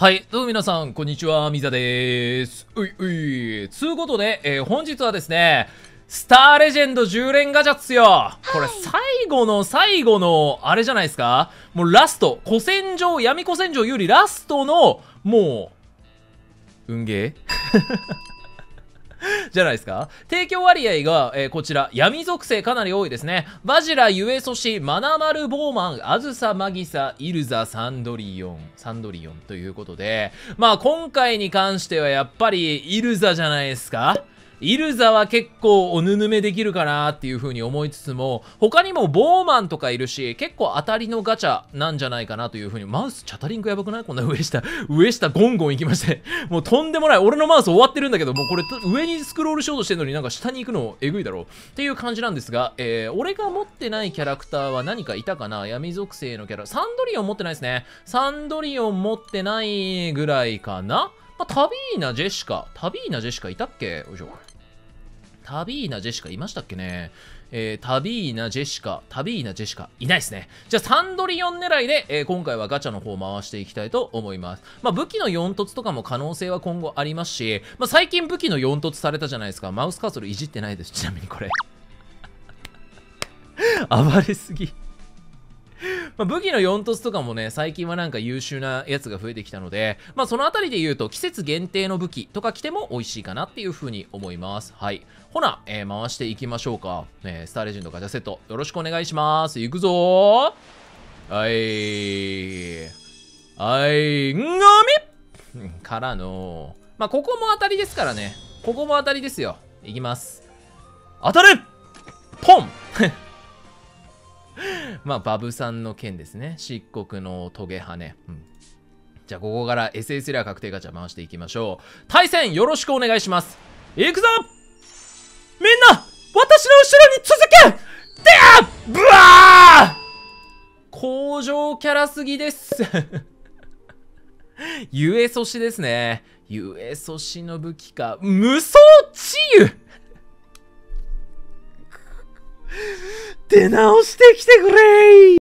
はい。どうも皆さん、こんにちは。みざでーす。ういうい。つうことで、えー、本日はですね、スターレジェンド10連ガチャっすよこれ最後の最後の、あれじゃないですか？もうラスト、古戦場、闇古戦場よりラストの、もう、運ゲー？じゃないですか？提供割合が、えー、こちら、闇属性かなり多いですね。バジラ、ユエソシ、マナマル、ボーマン、アズサ、マギサ、イルザ、サンドリオン、サンドリオンということで、まあ今回に関してはやっぱりイルザじゃないですか？イルザは結構おぬぬめできるかなっていう風に思いつつも、他にもボーマンとかいるし、結構当たりのガチャなんじゃないかなという風に、マウスチャタリングやばくない？こんな上下、上下ゴンゴン行きまして、もうとんでもない。俺のマウス終わってるんだけど、もうこれ上にスクロールしようとしてるのになんか下に行くのえぐいだろうっていう感じなんですが、えー、俺が持ってないキャラクターは何かいたかな？闇属性のキャラ。サンドリオン持ってないですね。サンドリオン持ってないぐらいかな？まあ、タビーナ、ジェシカ。タビーナ、ジェシカいたっけ？よいしょ。タビーナ・ジェシカいましたっけね？えー、タビーナ・ジェシカ、タビーナ・ジェシカ、いないですね。じゃあ、サンドリオン狙いで、えー、今回はガチャの方を回していきたいと思います。まあ、武器の4突とかも可能性は今後ありますし、まあ、最近武器の4突されたじゃないですか。マウスカーソルいじってないです。ちなみにこれ 暴れすぎまあ、武器の4突とかもね、最近はなんか優秀なやつが増えてきたので、まあそのあたりで言うと季節限定の武器とか来ても美味しいかなっていう風に思います。はい。ほな、えー、回していきましょうか。えー、スターレジェンドガチャセット、よろしくお願いします。いくぞーはい。はい、んがみからの、まあここも当たりですからね。ここも当たりですよ。いきます。当たるポンまあ、バブさんの件ですね。漆黒のトゲ羽。うん。じゃあ、ここから SS レア確定ガチャ回していきましょう。対戦よろしくお願いします。いくぞみんな私の後ろに続けであブワー工場キャラすぎです ゆえそしですね。ゆえそしの武器か。無双治癒出直してきてくれ